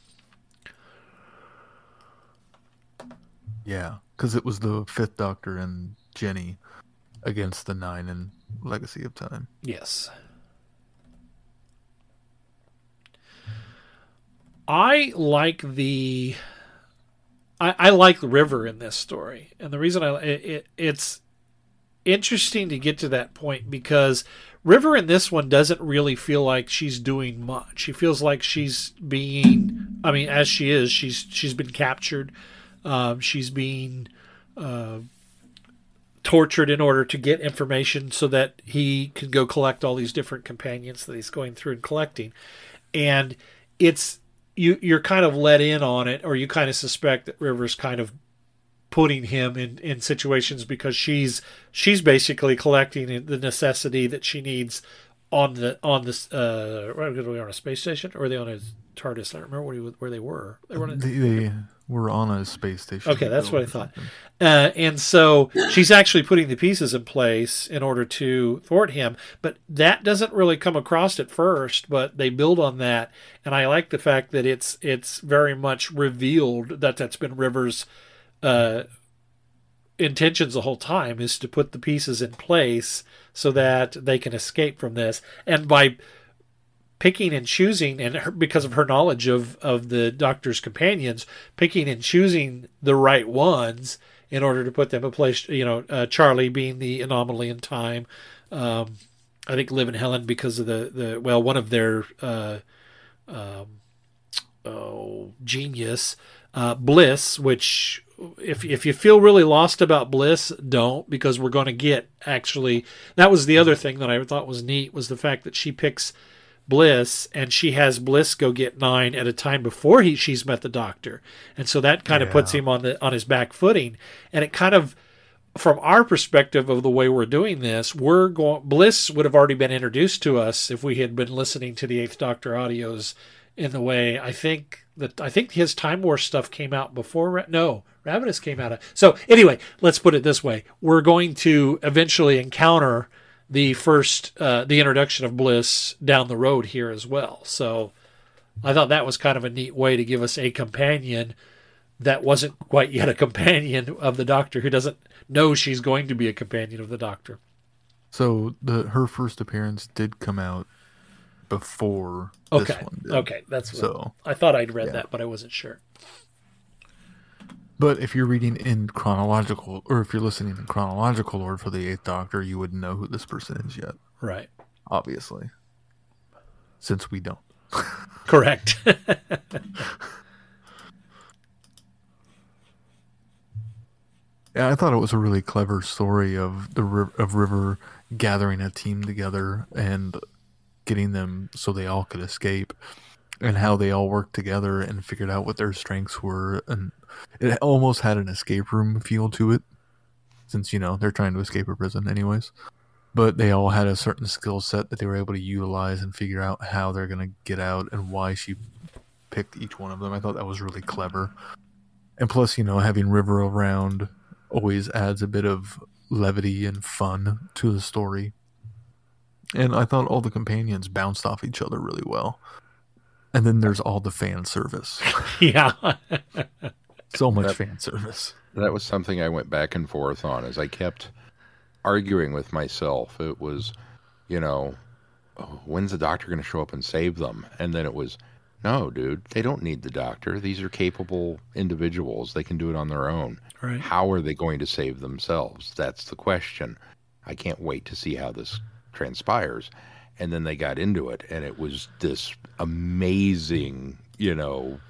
Yeah, because it was the Fifth Doctor and Jenny against the Nine in Legacy of Time. Yes. I like the I, I like river in this story, and the reason I it, it, it's interesting to get to that point because River in this one doesn't really feel like she's doing much. She feels like she's being, I mean, as she is, she's she's been captured, um, she's being uh, tortured in order to get information so that he can go collect all these different companions that he's going through and collecting, and it's you you're kind of let in on it, or you kind of suspect that River's kind of putting him in, in situations because she's she's basically collecting the necessity that she needs on the on this uh were they on a space station or were they on a TARDIS? I don't remember where, he, where they were. They were on a, they were on a space station. Okay, that's what I thought. Uh, and so she's actually putting the pieces in place in order to thwart him. But that doesn't really come across at first, but they build on that. And I like the fact that it's it's very much revealed that that's been Rivers' uh, intentions the whole time is to put the pieces in place so that they can escape from this. And by picking and choosing, and her, because of her knowledge of of the Doctor's companions, picking and choosing the right ones in order to put them in place. You know, uh, Charlie being the anomaly in time. Um, I think Liv and Helen because of the the well, one of their uh, um, oh genius uh, Bliss, which if if you feel really lost about Bliss, don't because we're going to get actually. That was the other thing that I thought was neat was the fact that she picks Bliss and she has Bliss go get nine at a time before he she's met the doctor, and so that kind of puts him on the on his back footing, and it kind of from our perspective of the way we're doing this, we're going. Bliss would have already been introduced to us if we had been listening to the Eighth Doctor audios in the way I think that I think his Time War stuff came out before. No, Ravenous came out. Of, so anyway, let's put it this way: we're going to eventually encounter the first uh, the introduction of Bliss down the road here as well. So I thought that was kind of a neat way to give us a companion that wasn't quite yet a companion of the Doctor, who doesn't know she's going to be a companion of the Doctor. So the her first appearance did come out before this Okay, one did. okay, that's what So, I thought I'd read yeah. that, but I wasn't sure. But if you're reading in chronological, or if you're listening in chronological order for the Eighth Doctor, you wouldn't know who this person is yet, Right, obviously, since we don't. correct. [LAUGHS] Yeah, I thought it was a really clever story of the of River gathering a team together and getting them so they all could escape, and how they all worked together and figured out what their strengths were, and it almost had an escape room feel to it, since you know they're trying to escape a prison anyways. But they all had a certain skill set that they were able to utilize and figure out how they're gonna get out and why she picked each one of them. I thought that was really clever. And plus, you know, having River around always adds a bit of levity and fun to the story. And I thought all the companions bounced off each other really well. And then there's all the fan service. [LAUGHS] yeah, [LAUGHS] So much That- fan service. That was something I went back and forth on as I kept arguing with myself. It was, you know, oh, when's the doctor going to show up and save them? And then it was, no, dude, they don't need the doctor. These are capable individuals. They can do it on their own. right. How are they going to save themselves? That's the question. I can't wait to see how this transpires. And then they got into it, and it was this amazing, you know,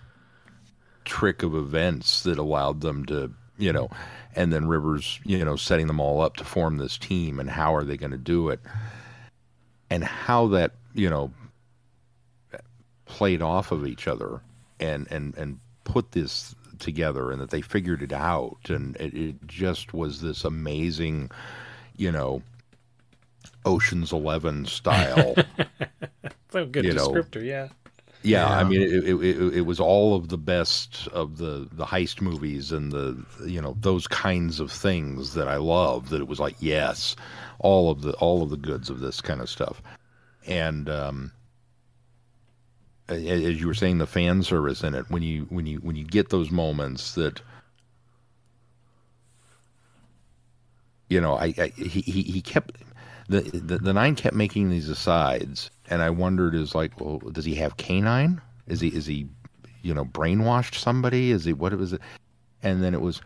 trick of events that allowed them to, you know, and then Rivers, you know, setting them all up to form this team, and how are they going to do it? And how that, you know, played off of each other and and and put this together and that they figured it out. And it, it just was this amazing you know oceans 11 style. [LAUGHS] So good descriptor, know, descriptor, yeah. yeah, i mean it, it, it, it was all of the best of the the heist movies and the you know those kinds of things that i love that it was like yes all of the all of the goods of this kind of stuff and um as you were saying the fan service in it when you when you when you get those moments that you know i, I he, he he kept the, the the nine kept making these asides and i wondered is like well does he have canine? Is he is he you know brainwashed somebody? Is he what it was it? And then it was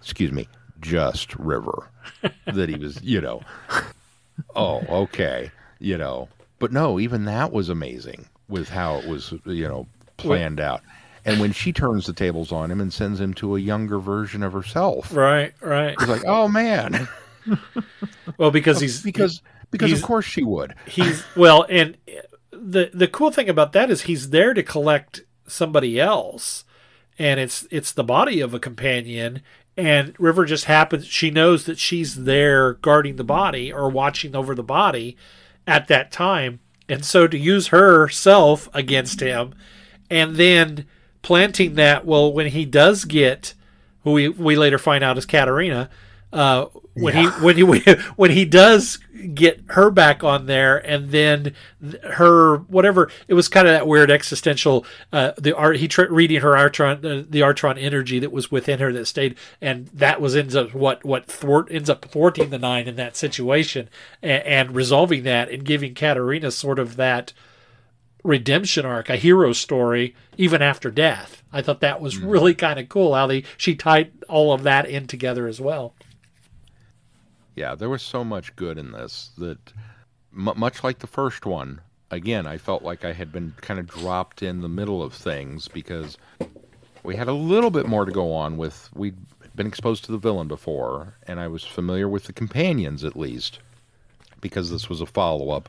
excuse me just river [LAUGHS] that he was you know. Oh okay you know. But no even that was amazing with how it was you know planned out. And when she turns the tables on him and sends him to a younger version of herself. Right, right. He's like oh man. [LAUGHS] Well, because [LAUGHS] he's because because he's- of course she would he's well, and the the cool thing about that is he's there to collect somebody else, and it's it's the body of a companion. And River just happens; she knows that she's there guarding the body or watching over the body at that time, and so to use herself against him, and then planting that. Well, when he does get, who we we later find out is Katarina. Uh, when he when he [LAUGHS] when he does get her back on there, and then her whatever it was kind of that weird existential uh, the art he tried reading her Artron uh, the Artron energy that was within her that stayed, and that was ends up what what thwart ends up thwarting the nine in that situation and, and resolving that and giving Katarina sort of that redemption arc, a hero story, even after death. I thought that was really kind of cool how they she tied all of that in together as well. Yeah, there was so much good in this that, m- much like the first one, again, I felt like I had been kind of dropped in the middle of things because we had a little bit more to go on with. We'd been exposed to the villain before, and I was familiar with the companions at least because this was a follow up.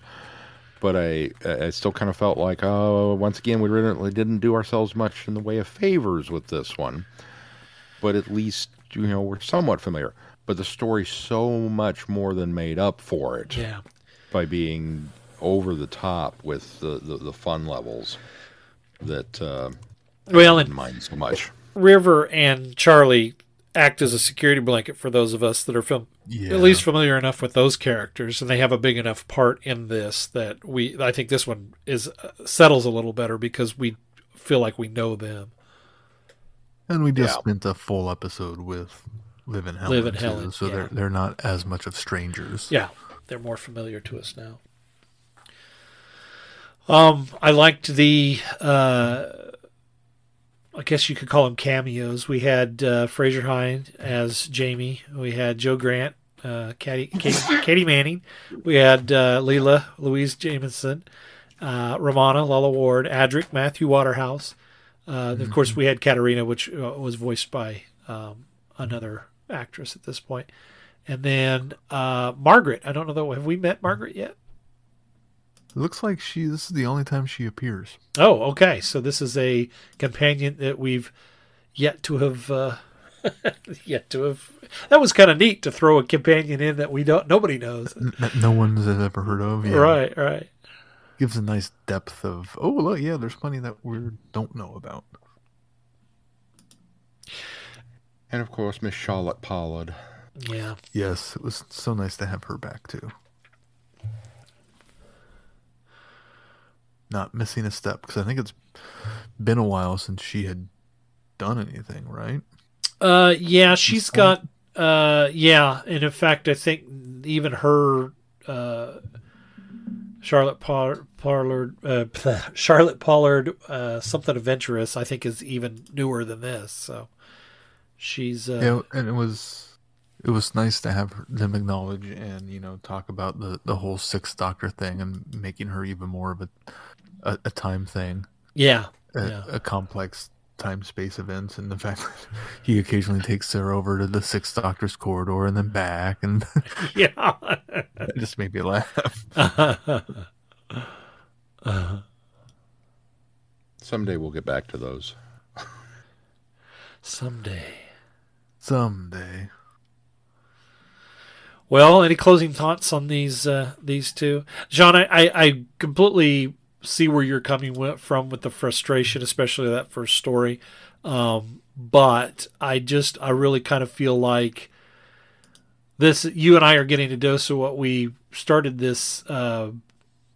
But I, I still kind of felt like, oh, once again, we really didn't do ourselves much in the way of favors with this one. But at least, you know, we're somewhat familiar. But the story so much more than made up for it Yeah. by being over the top with the, the, the fun levels. that uh, Well, I didn't mind so much. River and Charlie act as a security blanket for those of us that are film, Yeah. at least familiar enough with those characters, and they have a big enough part in this that we. I think this one is uh, settles a little better because we feel like we know them. And we just Yeah. spent a full episode with Liv in Helen. Liv and too, Helen, so yeah. they're they're not as much of strangers. Yeah, they're more familiar to us now. Um, I liked the. Uh, I guess you could call them cameos. We had uh, Frazer Hines as Jamie. We had Jo Grant, uh, Katy, Katy, Katy Manning. We had uh, Leela Louise Jameson, uh, Romana Lalla Ward, Adric Matthew Waterhouse. Uh, Of course, we had Katarina, which uh, was voiced by um, another actress at this point. And then uh, Margaret. I don't know though. Have we met Margaret yet? It looks like she. This is the only time she appears. Oh, okay. So this is a companion that we've yet to have uh, [LAUGHS] yet to have. That was kind of neat to throw a companion in that we don't nobody knows. That no one's ever heard of. Yeah. Right, right. Gives a nice depth of. Oh look, yeah. There's plenty that we don't know about. And of course, Miss Charlotte Pollard. Yeah. Yes, it was so nice to have her back too. Not missing a step because I think it's been a while since she had done anything, right? Uh, yeah, she's got. Uh, yeah, and in fact, I think even her, uh, Charlotte Par- Pollard, uh, [LAUGHS] Charlotte Pollard, uh, something adventurous. I think is even newer than this. So she's. Uh, Yeah, and it was it was nice to have them acknowledge and you know talk about the the whole Sixth Doctor thing and making her even more of a a, a time thing, yeah, a, yeah. a complex time space events, and the fact [LAUGHS] that he occasionally takes her over to the Sixth Doctor's corridor and then back, and [LAUGHS] yeah. it [LAUGHS] just made me laugh. Someday we'll get back to those. Someday. Someday, Well, any closing thoughts on these uh, these two, John? I, I, I completely see where you're coming wi- from with the frustration, especially that first story. Um, but I just I really kind of feel like this. You and I are getting a dose of what we started this uh,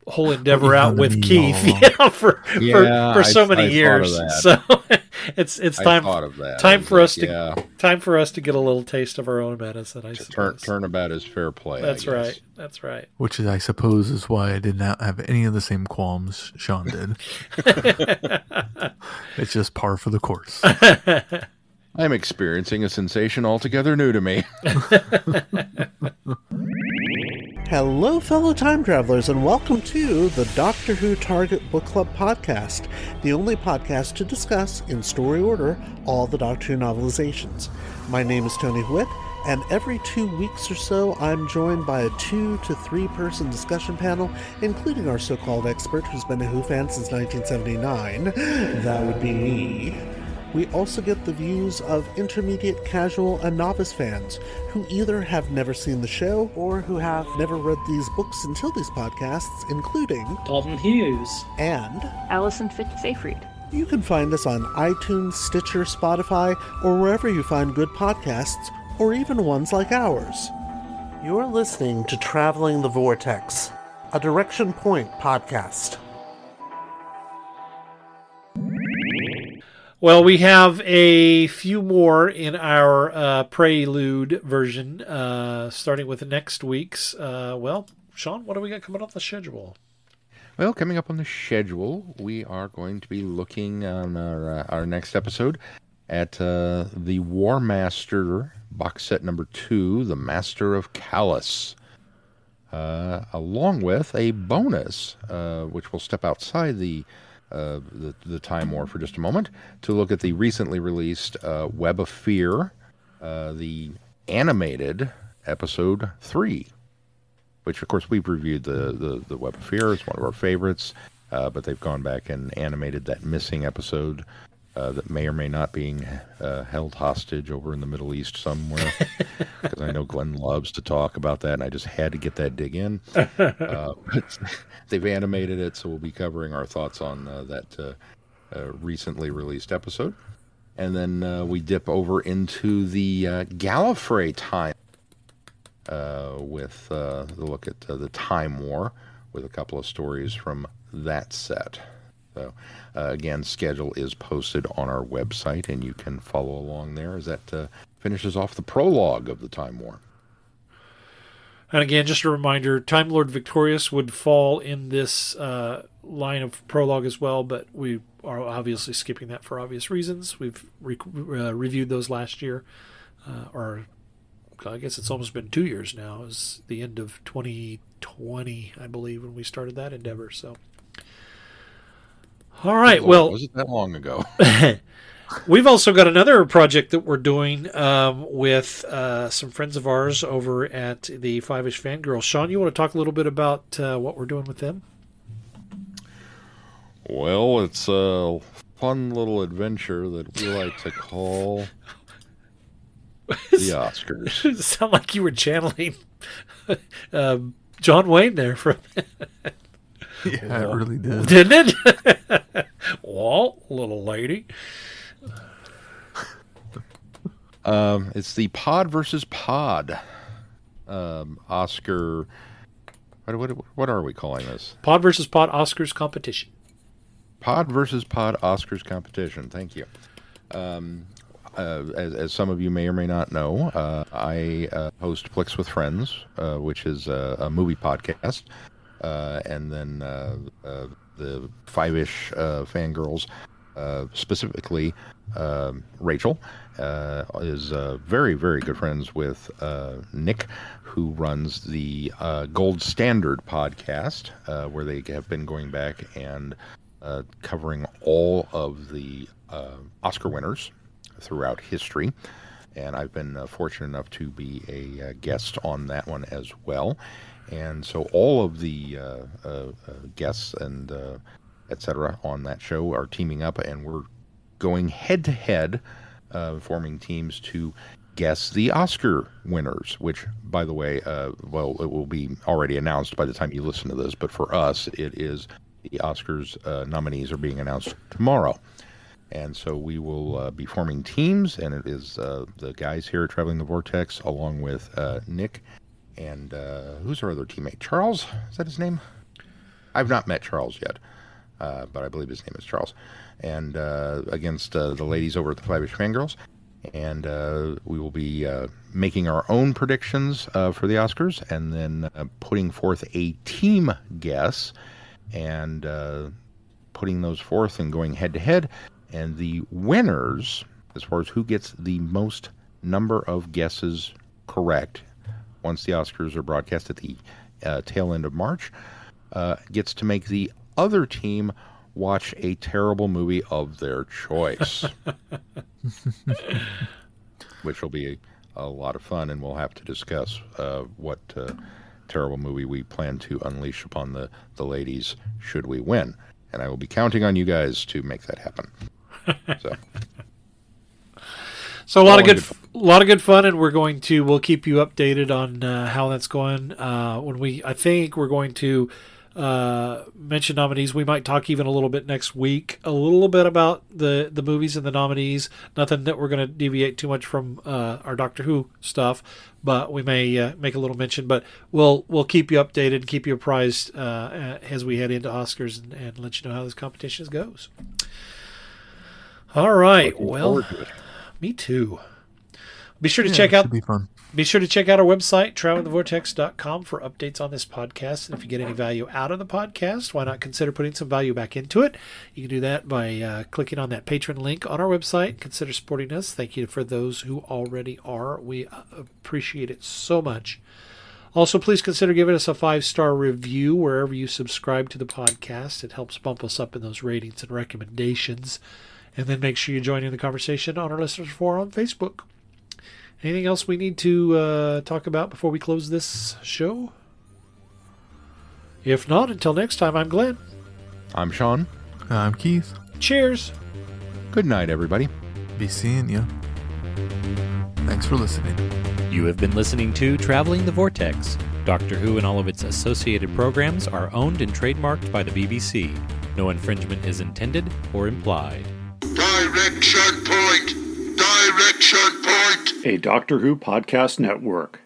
whole endeavor [LAUGHS] out with Keith, all along. yeah, for Yeah, for, for so I- many I years. So [LAUGHS] [LAUGHS] it's it's time thought of that. time I was for us to- yeah, time for us to get a little taste of our own medicine. I to turn suppose. turnabout is fair play. I That's guess. right. That's right. which is, I suppose is why I did not have any of the same qualms Sean did. [LAUGHS] it's just par for the course. [LAUGHS] I'm experiencing a sensation altogether new to me. Hello, fellow time travelers, and welcome to the Doctor Who Target Book Club podcast, the only podcast to discuss, in story order, all the Doctor Who novelizations. My name is Tony Witt, and every two weeks or so, I'm joined by a two to three person discussion panel, including our so called expert who's been a Who fan since 1979. That would be me. We also get the views of intermediate, casual, and novice fans who either have never seen the show or who have never read these books until these podcasts, including Dalton Hughes. and Allison Fitz Seyfried. you can find us on iTunes, Stitcher, Spotify, or wherever you find good podcasts, or even ones like ours. You're listening to Traveling the Vortex, a Direction Point podcast. Well, we have a few more in our uh, prelude version, uh, starting with next week's. Uh, well, Sean, what do we got coming up the schedule? Well, coming up on the schedule, we are going to be looking on our uh, our next episode at uh, the War Master box set number two, the Master of Callous, uh, along with a bonus, which will step outside the, uh, the the Time War for just a moment to look at the recently released uh, Web of Fear, uh, the animated episode three which of course we've reviewed the the, the Web of Fear. It's one of our favorites, uh, but they've gone back and animated that missing episode uh, that may or may not being uh, held hostage over in the Middle East somewhere. [LAUGHS] Because I know Glenn loves to talk about that, and I just had to get that dig in. [LAUGHS] Uh, [LAUGHS] they've animated it, so we'll be covering our thoughts on uh, that uh, uh, recently released episode. And then uh, we dip over into the uh, Gallifrey time uh, with uh, the look at uh, the Time War with a couple of stories from that set. So, uh, again, schedule is posted on our website, and you can follow along there as that uh, finishes off the prologue of the Time War. And again, just a reminder Time Lord Victorious would fall in this uh, line of prologue as well, but we are obviously skipping that for obvious reasons. We've re- uh, reviewed those last year, uh, or I guess it's almost been two years now. is the end of 2020, I believe, when we started that endeavor. So, all right. Lord, Well, was it that long ago? [LAUGHS] [LAUGHS] We've also got another project that we're doing um, with uh, some friends of ours over at the Five Ish Fangirl. Sean, you want to talk a little bit about uh, what we're doing with them? well, it's a fun little adventure that we like to call the [LAUGHS] Oscars. Sound like you were channeling um, John Wayne there, for, Yeah, it really did. [LAUGHS] didn't it? [LAUGHS] well, little lady. Um, it's the Pod versus Pod um, Oscar. What, what, what are we calling this? Pod versus Pod Oscars competition. Pod versus Pod Oscars competition. Thank you. Um, uh, as, as some of you may or may not know, uh, I uh, host Plix with Friends, uh, which is a, a movie podcast, uh, and then uh, uh, the five-ish uh, fangirls, uh, specifically um Rachel, uh, is uh, very very good friends with uh, Nick, who runs the uh, Gold Standard podcast, uh, where they have been going back and uh, covering all of the uh, Oscar winners throughout history. And I've been uh, fortunate enough to be a uh, guest on that one as well. And so all of the uh, uh, uh, guests and et cetera on that show are teaming up, and we're going head to head, forming teams to guess the Oscar winners. Which, by the way, uh, well, it will be already announced by the time you listen to this. But for us, it is the Oscars uh, nominees are being announced tomorrow. And so we will uh, be forming teams, and it is the guys here at Traveling the Vortex, along with Nick and uh, who's our other teammate? Charles? Is that his name? I've not met Charles yet, uh, but I believe his name is Charles. And uh, against uh, the ladies over at the Five Ish Fangirls. And uh, we will be uh, making our own predictions for the Oscars and then putting forth a team guess and putting those forth and going head to head. And the winners, as far as who gets the most number of guesses correct, once the Oscars are broadcast at the uh, tail end of March, uh, gets to make the other team watch a terrible movie of their choice, [LAUGHS] which will be a, a lot of fun, and we'll have to discuss uh, what uh, terrible movie we plan to unleash upon the, the ladies should we win. And I will be counting on you guys to make that happen. [LAUGHS] So, So a lot of good, a lot of good fun, and we're going to we'll keep you updated on uh, how that's going. Uh, when we, I think we're going to uh, mention nominees. We might talk even a little bit next week, a little bit about the the movies and the nominees. Nothing that we're going to deviate too much from uh, our Doctor Who stuff, but we may uh, make a little mention. But we'll we'll keep you updated, and keep you apprised uh, as we head into Oscars, and, and let you know how this competition goes. All right. looking Well. Forward to it. Me too. Be sure to Yeah, check out be fun. be sure to check out our website, travelingthevortex.com for updates on this podcast. And if you get any value out of the podcast, why not consider putting some value back into it? You can do that by uh, clicking on that patron link on our website. Consider supporting us. Thank you for those who already are. We uh, appreciate it so much. Also, please consider giving us a five star review wherever you subscribe to the podcast. It helps bump us up in those ratings and recommendations. And then make sure you join in the conversation on our listeners forum on Facebook. Anything else we need to uh, talk about before we close this show? If not, until next time, I'm Glenn. I'm Sean. I'm Keith. Cheers. Good night, everybody. Be seeing you. Thanks for listening. You have been listening to Traveling the Vortex. Doctor Who and all of its associated programs are owned and trademarked by the BBC. No infringement is intended or implied. Direction point! Direction point! A Doctor Who podcast network.